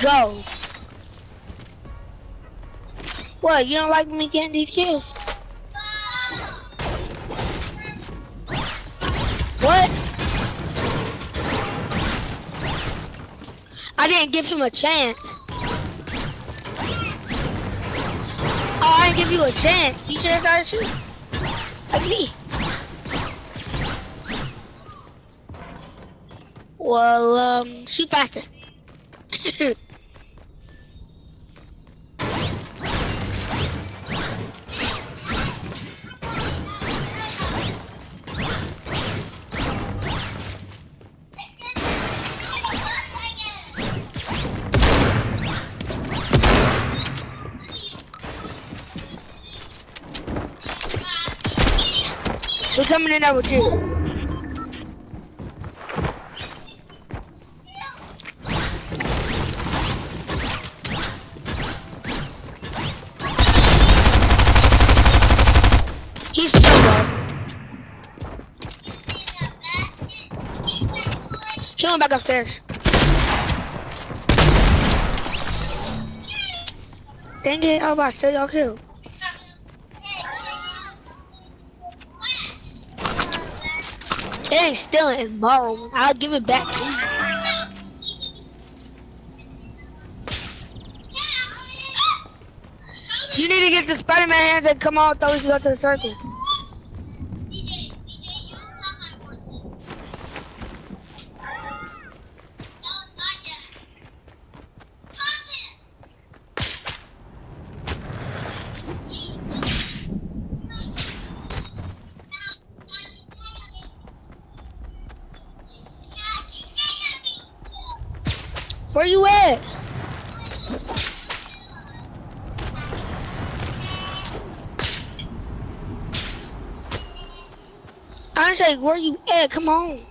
go. What, you don't like me getting these kills? What? I didn't give him a chance. Oh, I didn't give you a chance. You should have started shooting. Like me. Well, um, shoot faster. Coming in with you. He's so low. He went back upstairs. Dang it, I about to steal your kill. It ain't stealing, it's borrowing. I'll give it back to you. You need to get the Spider-Man hands and come out those go to the circle. Where you at? I where you at? Come on.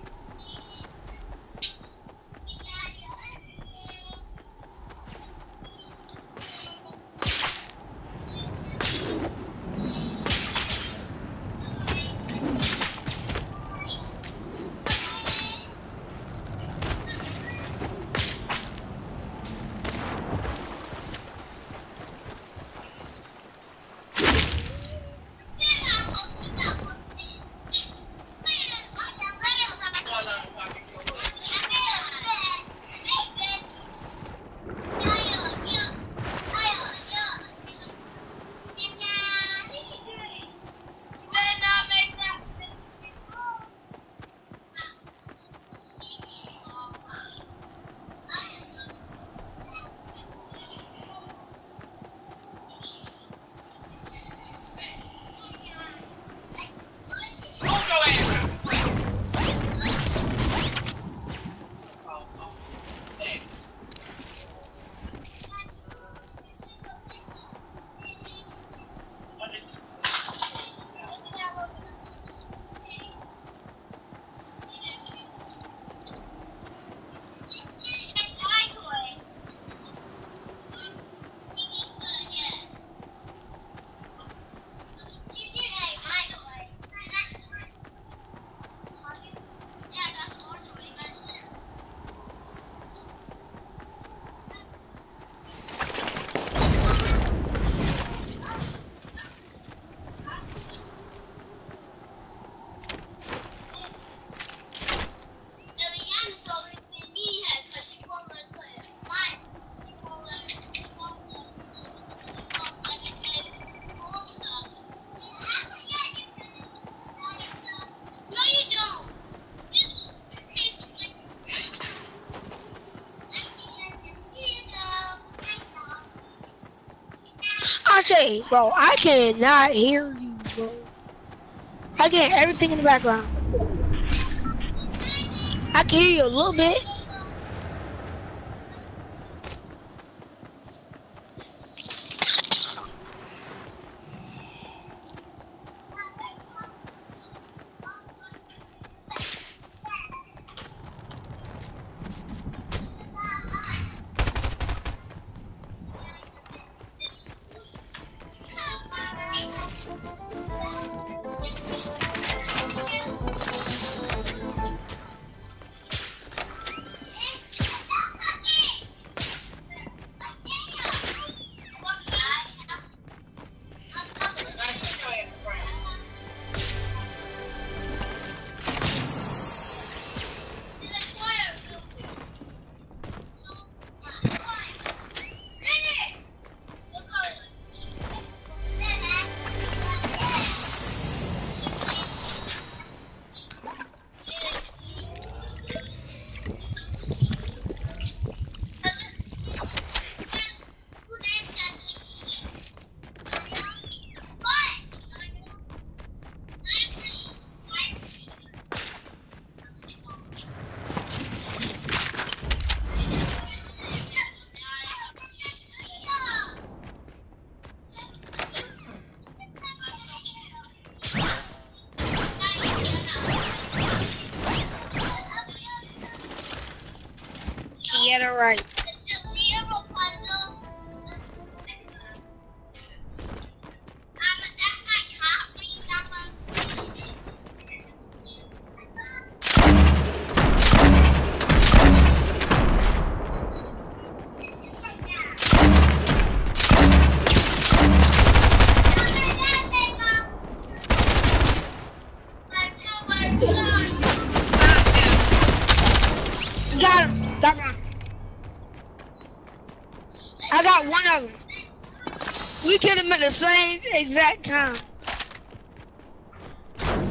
Say, bro, I cannot hear you, bro. I hear everything in the background. I can hear you a little bit. Right.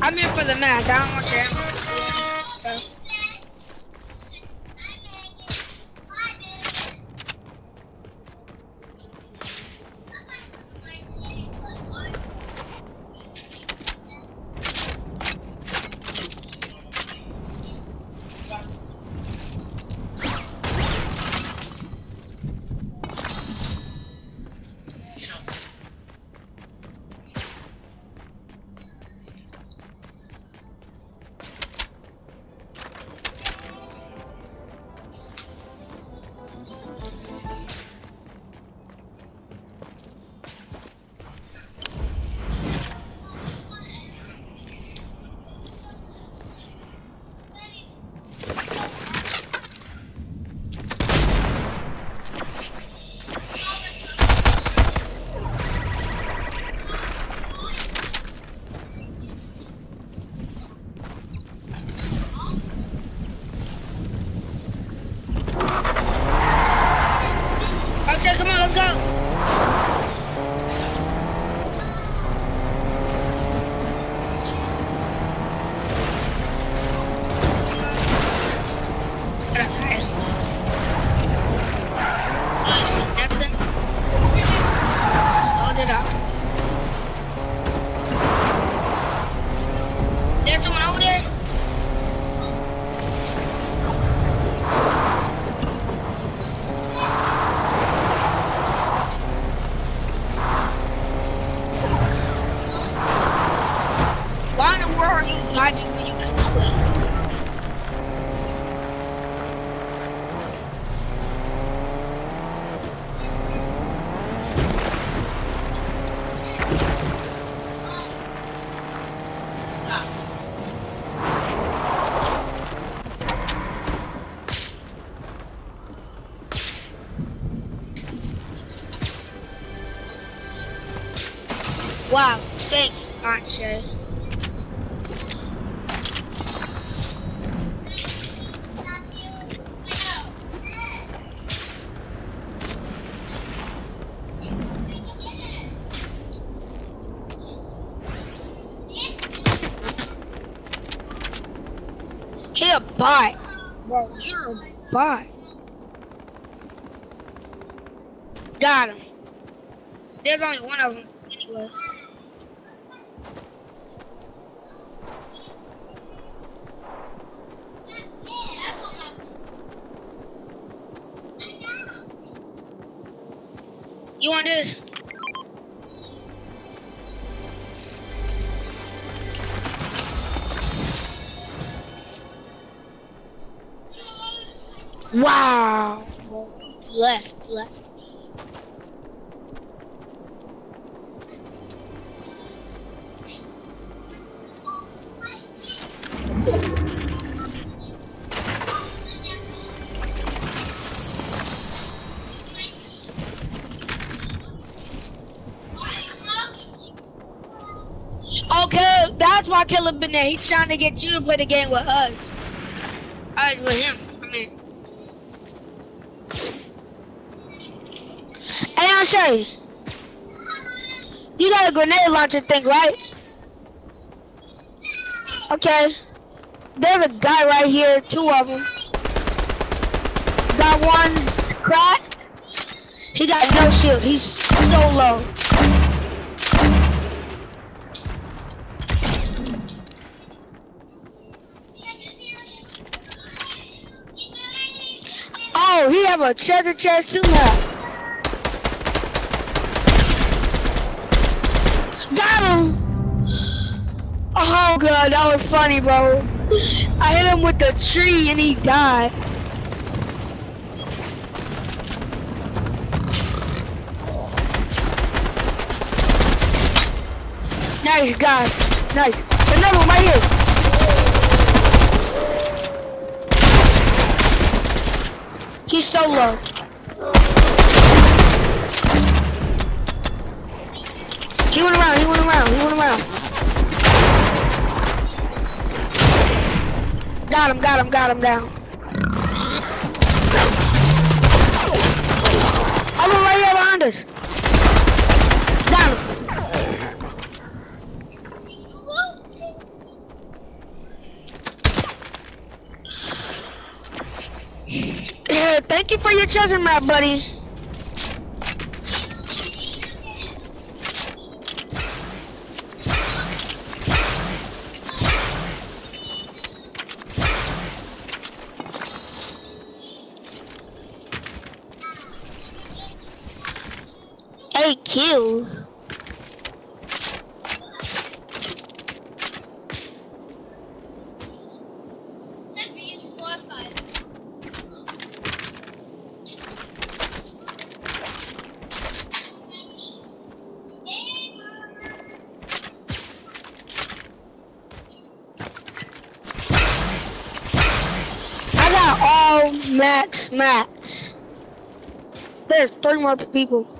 I'm here for the match. I don't Wow, Aunt Shay. He a bot. Bro, you're a bot. Got him. There's only one of them anyway. You want this? Wow. Left, left. That's why Caleb been there. He's trying to get you to play the game with us. Us with him. I mean. Hey, I'll show you. You got a grenade launcher thing, right? Okay. There's a guy right here, two of them. Got one cracked. He got no shield. He's so low. have a treasure chest too now. Got him! Oh god, that was funny, bro. I hit him with the tree and he died. Nice guy. Nice. Another one right here. He's so low. He went around, he went around, he went around. Got him, got him, got him down. Other right here behind us. Got him. You for your treasure map, buddy. Eight kills. I got all max max. There's three more people.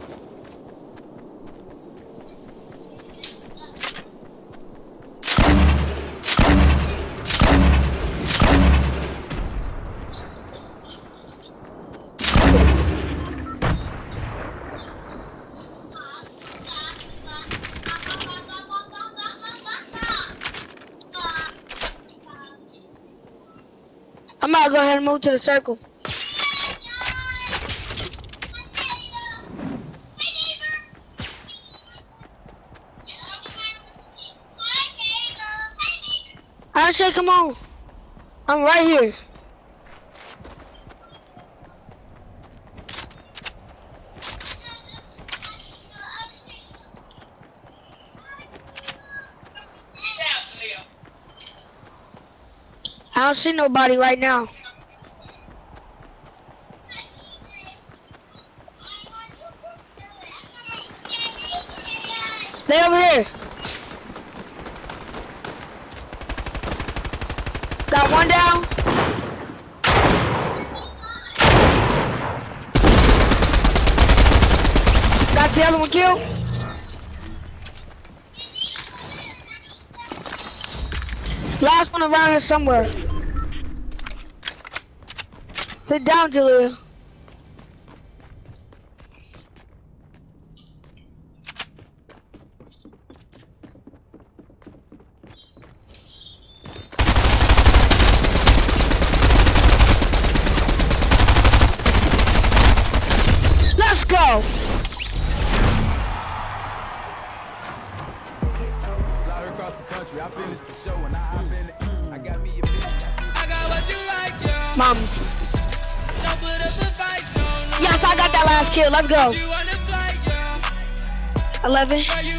I'm to go ahead and move to the circle. I say, come on. I'm right here. Don't see nobody right now. They over here. Got one down. Got the other one killed. Last one around here somewhere. Sit down, Julia. Kill. Let's go. You wanna 11. Girl, you wanna